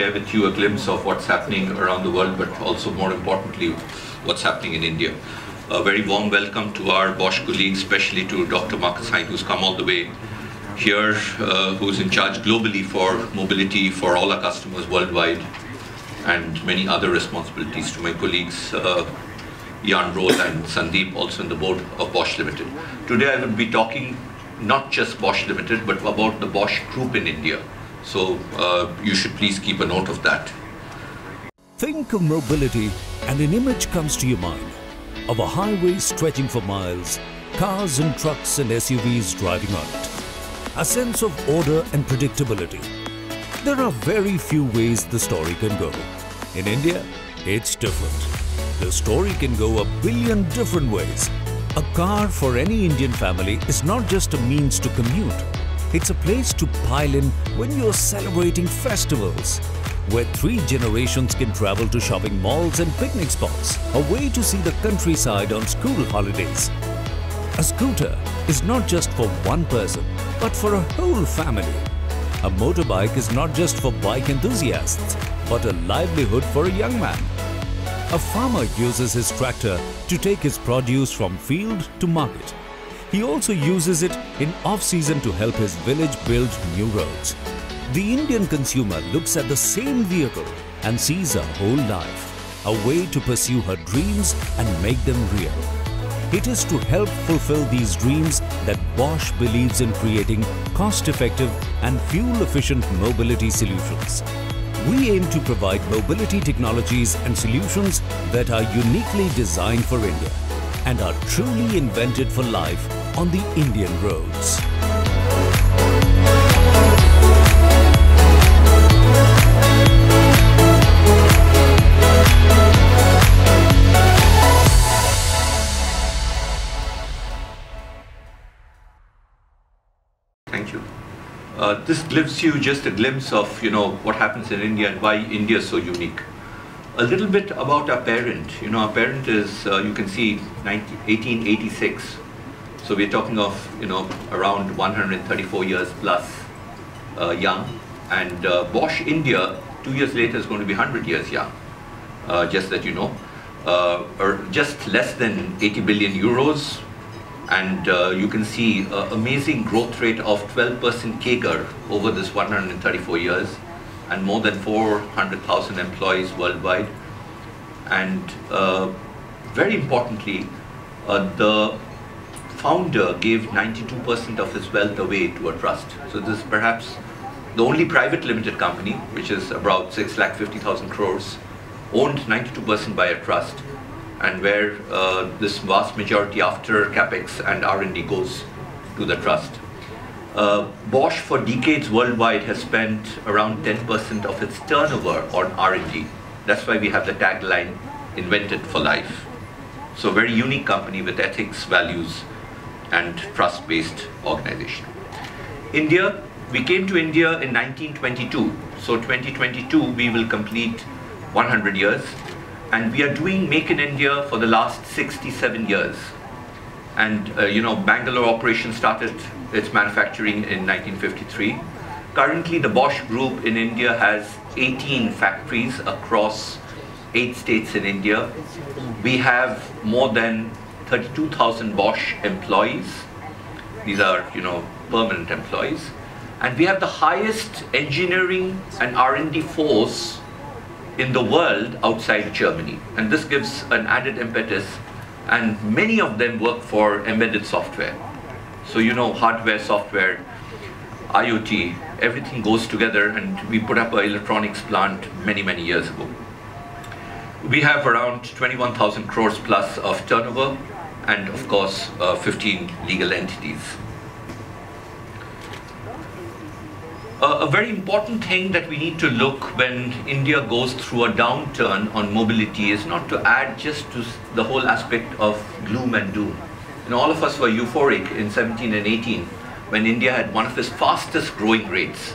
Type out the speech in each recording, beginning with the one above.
share with you a glimpse of what's happening around the world, but also more importantly, what's happening in India. A very warm welcome to our Bosch colleagues, especially to Dr. Markus Heyn, who's come all the way here, uh, who's in charge globally for mobility for all our customers worldwide, and many other responsibilities to my colleagues, uh, Jan Roll and Sandeep, also in the board of Bosch Limited. Today I will be talking not just Bosch Limited, but about the Bosch Group in India. So uh, you should please keep a note of that. Think of mobility and an image comes to your mind of a highway stretching for miles, cars and trucks and SUVs driving on it. A sense of order and predictability. There are very few ways the story can go. In India, it's different. The story can go a billion different ways. A car for any Indian family is not just a means to commute. It's a place to pile in when you're celebrating festivals, where three generations can travel to shopping malls and picnic spots, a way to see the countryside on school holidays. A scooter is not just for one person, but for a whole family. A motorbike is not just for bike enthusiasts, but a livelihood for a young man. A farmer uses his tractor to take his produce from field to market. He also uses it in off-season to help his village build new roads. The Indian consumer looks at the same vehicle and sees a whole life, a way to pursue her dreams and make them real. It is to help fulfill these dreams that Bosch believes in creating cost-effective and fuel-efficient mobility solutions. We aim to provide mobility technologies and solutions that are uniquely designed for India and are truly invented for life on the Indian roads. Thank you. Uh, this gives you just a glimpse of you know what happens in India and why India is so unique. A little bit about our parent. You know, our parent is uh, you can see 19, 1886. So we're talking of you know around 134 years plus uh, young, and uh, Bosch India two years later is going to be 100 years young. Uh, just that you know, uh, or just less than 80 billion euros and uh, you can see uh, amazing growth rate of 12% CAGR over this 134 years and more than 400,000 employees worldwide. And very importantly, the founder gave 92% of his wealth away to a trust. So this is perhaps the only private limited company, which is about 6,50,000 crores, owned 92% by a trust and where uh, this vast majority after capex and R&D goes to the trust. Uh, Bosch for decades worldwide has spent around 10% of its turnover on R&D. That's why we have the tagline invented for life. So very unique company with ethics, values and trust-based organization. India, we came to India in 1922. So 2022 we will complete 100 years and we are doing Make in India for the last 67 years. And uh, you know, Bangalore operation started its manufacturing in 1953. Currently, the Bosch Group in India has 18 factories across eight states in India. We have more than 32,000 Bosch employees. These are, you know, permanent employees. And we have the highest engineering and R&D force in the world outside Germany. And this gives an added impetus. And many of them work for embedded software. So you know, hardware, software, IoT, everything goes together and we put up an electronics plant many, many years ago. We have around 21,000 crores plus of turnover and of course uh, 15 legal entities. Uh, a very important thing that we need to look when India goes through a downturn on mobility is not to add just to the whole aspect of gloom and doom. Know, all of us were euphoric in 17 and 18 when India had one of its fastest growing rates.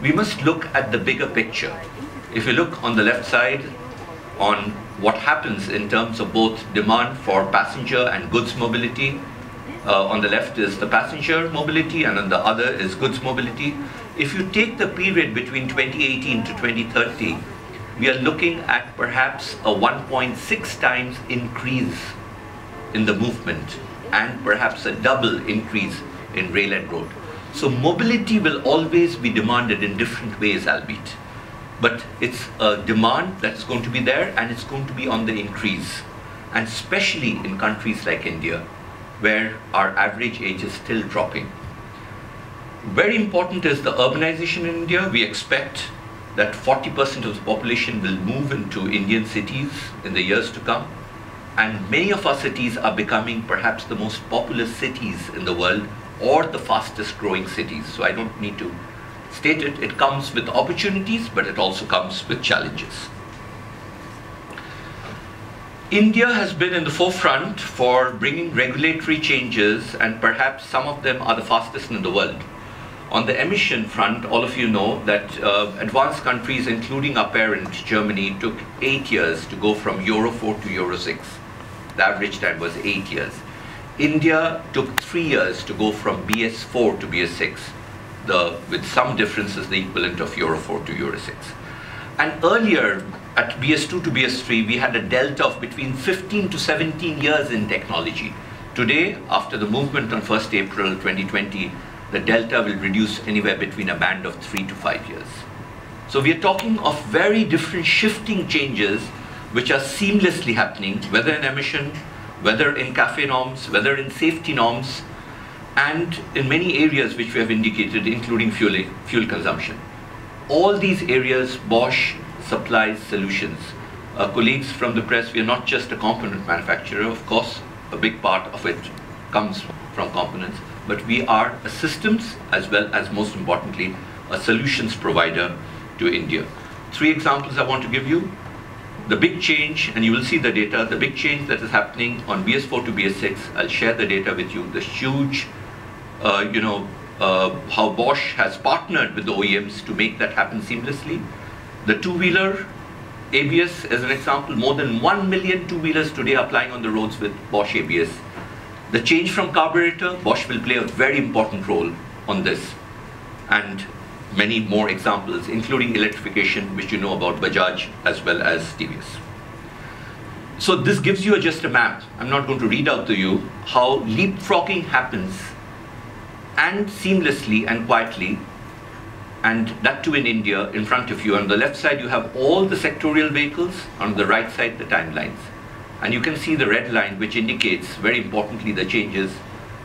We must look at the bigger picture. If you look on the left side on what happens in terms of both demand for passenger and goods mobility, uh, on the left is the passenger mobility and on the other is goods mobility. if you take the period between 2018 to 2030, we are looking at perhaps a 1.6 times increase in the movement and perhaps a double increase in rail and road. So mobility will always be demanded in different ways, albeit. But it's a demand that's going to be there and it's going to be on the increase. And especially in countries like India, where our average age is still dropping. Very important is the urbanization in India. We expect that 40% of the population will move into Indian cities in the years to come. And many of our cities are becoming perhaps the most populous cities in the world or the fastest growing cities. So I don't need to state it. It comes with opportunities, but it also comes with challenges. India has been in the forefront for bringing regulatory changes, and perhaps some of them are the fastest in the world. On the emission front, all of you know that uh, advanced countries, including our parent, Germany, took eight years to go from Euro 4 to Euro 6. The average time was eight years. India took three years to go from BS4 to BS6, the, with some differences, the equivalent of Euro 4 to Euro 6. And earlier, at BS2 to BS3, we had a delta of between 15 to 17 years in technology. Today, after the movement on 1st April 2020, the delta will reduce anywhere between a band of three to five years. So we are talking of very different shifting changes which are seamlessly happening, whether in emission, whether in CAFE norms, whether in safety norms, and in many areas which we have indicated, including fuel, fuel consumption. All these areas, Bosch supplies solutions. Uh, colleagues from the press, we are not just a component manufacturer, of course, a big part of it comes from components, but we are a systems as well as most importantly a solutions provider to India. Three examples I want to give you. The big change, and you will see the data, the big change that is happening on BS4 to BS6, I'll share the data with you, the huge, you know, uh, how Bosch has partnered with the OEMs to make that happen seamlessly. The two-wheeler ABS, as an example, more than 1 million two-wheelers today are applying on the roads with Bosch ABS. The change from carburetor, Bosch will play a very important role on this. And many more examples, including electrification, which you know about Bajaj as well as TVS. So this gives you just a map. I'm not going to read out to you how leapfrogging happens and seamlessly and quietly and that too in India in front of you. On the left side you have all the sectorial vehicles, on the right side the timelines. And you can see the red line which indicates very importantly the changes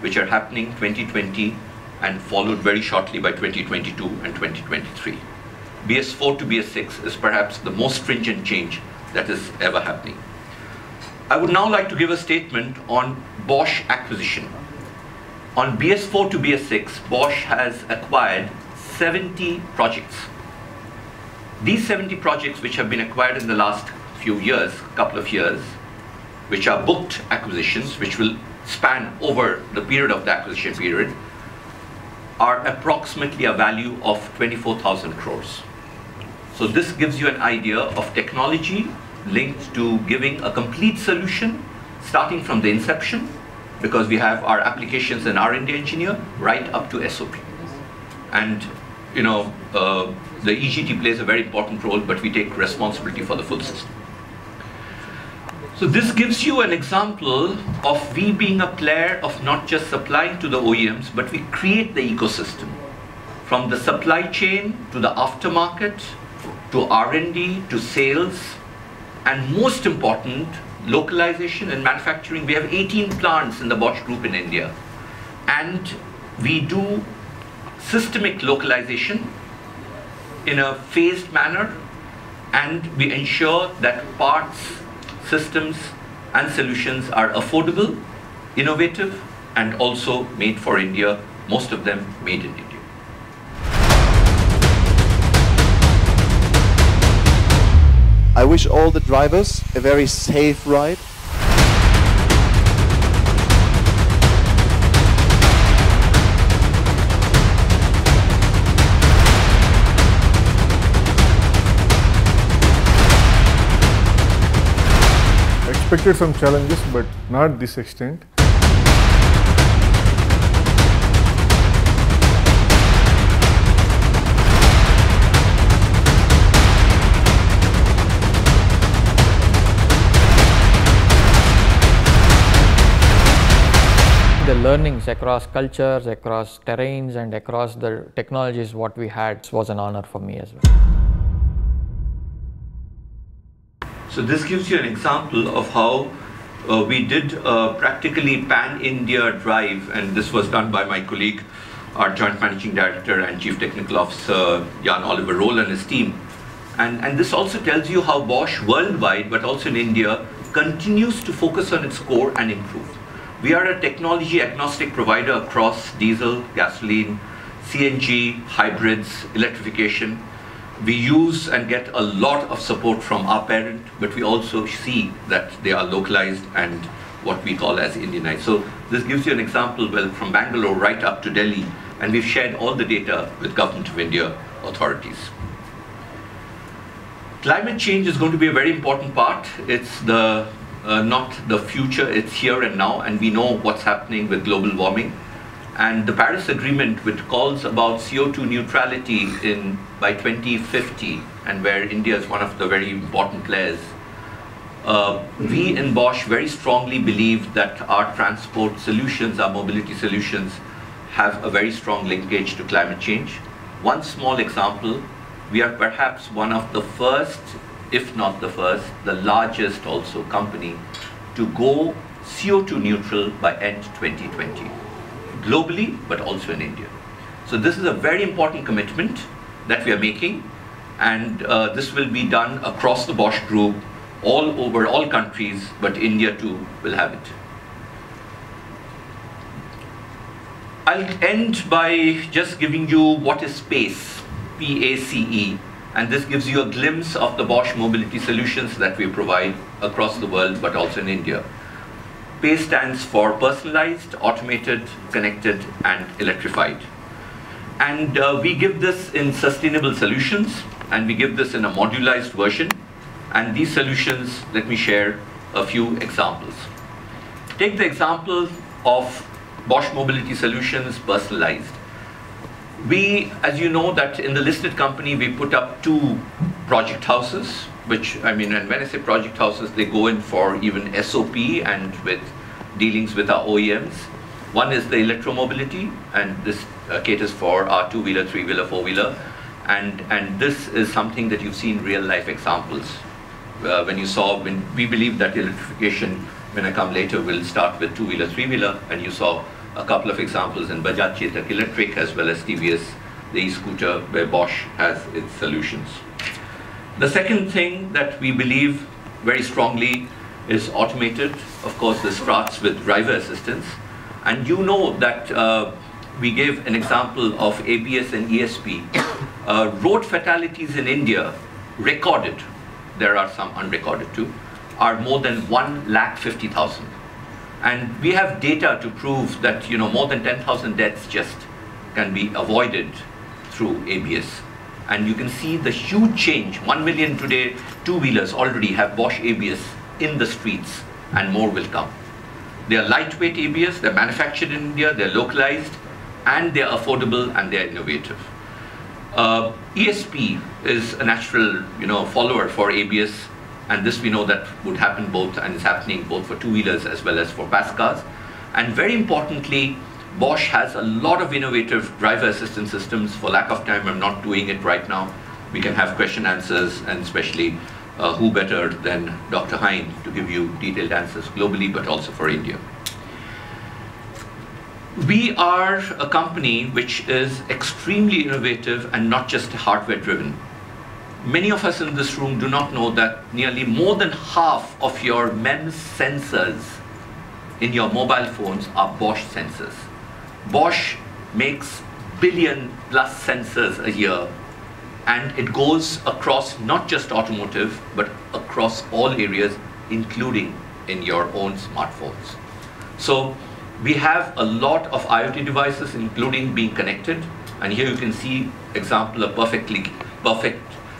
which are happening 2020 and followed very shortly by 2022 and 2023. BS4 to BS6 is perhaps the most stringent change that is ever happening. I would now like to give a statement on Bosch acquisition. On BS4 to BS6, Bosch has acquired 70 projects. These 70 projects which have been acquired in the last few years, couple of years, which are booked acquisitions, which will span over the period of the acquisition period, are approximately a value of 24,000 crores. So this gives you an idea of technology linked to giving a complete solution, starting from the inception, because we have our applications and R&D engineer, right up to SOP. And, you know, uh, the EGT plays a very important role, but we take responsibility for the full system. So this gives you an example of we being a player of not just supplying to the OEMs, but we create the ecosystem. From the supply chain to the aftermarket, to R&D, to sales, and most important, localization and manufacturing. We have 18 plants in the Bosch Group in India. And we do systemic localization in a phased manner, and we ensure that parts systems and solutions are affordable, innovative, and also made for India, most of them made in India. I wish all the drivers a very safe ride. expected some challenges, but not this extent. Learnings across cultures, across terrains, and across the technologies what we had was an honor for me as well. So this gives you an example of how uh, we did a practically pan-India drive, and this was done by my colleague, our Joint Managing Director and Chief Technical Officer, Jan Oliver Roll and his team. And, and this also tells you how Bosch worldwide, but also in India, continues to focus on its core and improve. We are a technology agnostic provider across diesel, gasoline, CNG, hybrids, electrification, we use and get a lot of support from our parent, but we also see that they are localized and what we call as Indianized. So this gives you an example, well, from Bangalore right up to Delhi, and we've shared all the data with Government of India authorities. Climate change is going to be a very important part. It's the uh, not the future, it's here and now, and we know what's happening with global warming and the Paris Agreement, which calls about CO2 neutrality in by 2050, and where India is one of the very important players, uh, we in Bosch very strongly believe that our transport solutions, our mobility solutions, have a very strong linkage to climate change. One small example, we are perhaps one of the first, if not the first, the largest also company to go CO2 neutral by end 2020 globally, but also in India. So this is a very important commitment that we are making, and uh, this will be done across the Bosch Group, all over all countries, but India too will have it. I'll end by just giving you what is PACE, P-A-C-E, and this gives you a glimpse of the Bosch mobility solutions that we provide across the world, but also in India. PACE stands for personalized, automated, connected, and electrified. And uh, we give this in sustainable solutions, and we give this in a modularized version. And these solutions, let me share a few examples. Take the example of Bosch Mobility Solutions personalized. We, as you know, that in the listed company, we put up two project houses, which, I mean, and when I say project houses, they go in for even SOP and with dealings with our OEMs. One is the electromobility, and this uh, caters for our two-wheeler, three-wheeler, four-wheeler. And, and this is something that you've seen real-life examples. Uh, when you saw, when we believe that electrification, when I come later, will start with two-wheeler, three-wheeler, and you saw a couple of examples in Bajaj Chetak Electric as well as TVS, the e-scooter, where Bosch has its solutions. The second thing that we believe very strongly is automated. Of course, this starts with driver assistance. And you know that uh, we gave an example of ABS and ESP. Uh, road fatalities in India, recorded, there are some unrecorded too, are more than 1 lakh 50,000. And we have data to prove that you know more than 10,000 deaths just can be avoided through ABS. And you can see the huge change. 1 million today two-wheelers already have Bosch ABS in the streets and more will come. They are lightweight ABS, they're manufactured in India, they're localized, and they're affordable and they're innovative. Uh, ESP is a natural you know, follower for ABS, and this we know that would happen both and is happening both for two-wheelers as well as for pass cars. And very importantly, Bosch has a lot of innovative driver assistance systems. For lack of time, I'm not doing it right now. We can have question answers and especially uh, who better than Dr. Heyn to give you detailed answers globally, but also for India. We are a company which is extremely innovative and not just hardware driven. Many of us in this room do not know that nearly more than half of your MEMS sensors in your mobile phones are Bosch sensors. Bosch makes billion plus sensors a year and it goes across not just automotive but across all areas including in your own smartphones so we have a lot of IoT devices including being connected and here you can see example of perfectly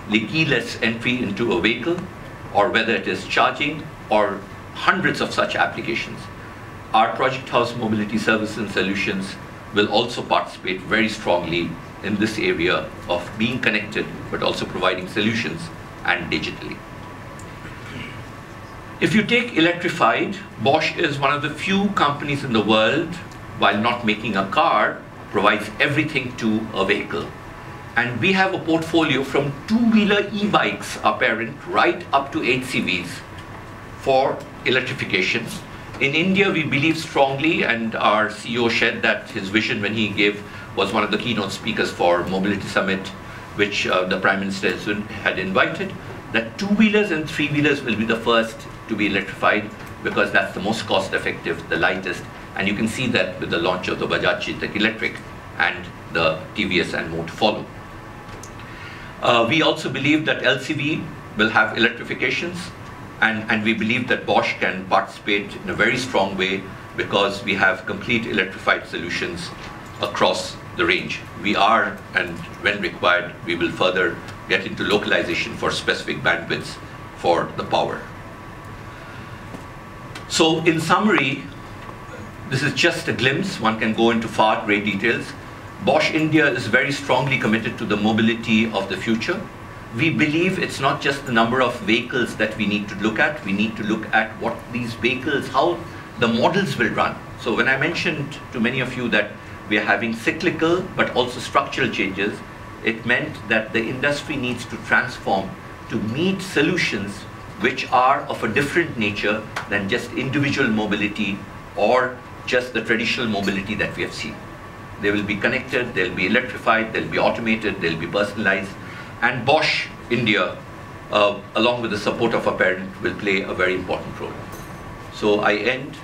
perfectly keyless entry into a vehicle or whether it is charging or hundreds of such applications our project house mobility services and solutions will also participate very strongly in this area of being connected but also providing solutions and digitally. If you take electrified, Bosch is one of the few companies in the world while not making a car, provides everything to a vehicle. And we have a portfolio from two-wheeler e-bikes, our parent, right up to HCVs for electrification. In India, we believe strongly, and our CEO shared that his vision when he gave was one of the keynote speakers for Mobility Summit, which uh, the Prime Minister had invited, that two-wheelers and three-wheelers will be the first to be electrified because that's the most cost-effective, the lightest, and you can see that with the launch of the Bajaj Chetak Electric and the TVS and more to follow. Uh, we also believe that LCV will have electrifications and, and we believe that Bosch can participate in a very strong way because we have complete electrified solutions across the range. We are, and when required, we will further get into localization for specific bandwidths for the power. So in summary, this is just a glimpse. One can go into far great details. Bosch India is very strongly committed to the mobility of the future. We believe it's not just the number of vehicles that we need to look at. We need to look at what these vehicles, how the models will run. So when I mentioned to many of you that we are having cyclical but also structural changes, it meant that the industry needs to transform to meet solutions which are of a different nature than just individual mobility or just the traditional mobility that we have seen. They will be connected, they'll be electrified, they'll be automated, they'll be personalized. And Bosch India, uh, along with the support of a parent, will play a very important role. So I end,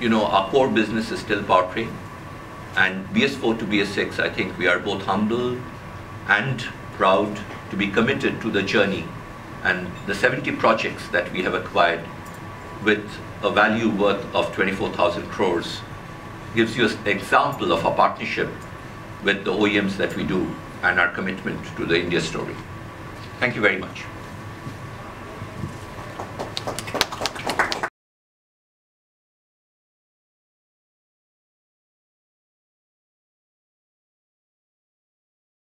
you know, our core business is still powertrain. And BS4 to BS6, I think we are both humble and proud to be committed to the journey and the 70 projects that we have acquired with a value worth of 24,000 crores gives you an example of our partnership with the OEMs that we do and our commitment to the India story. Thank you very much.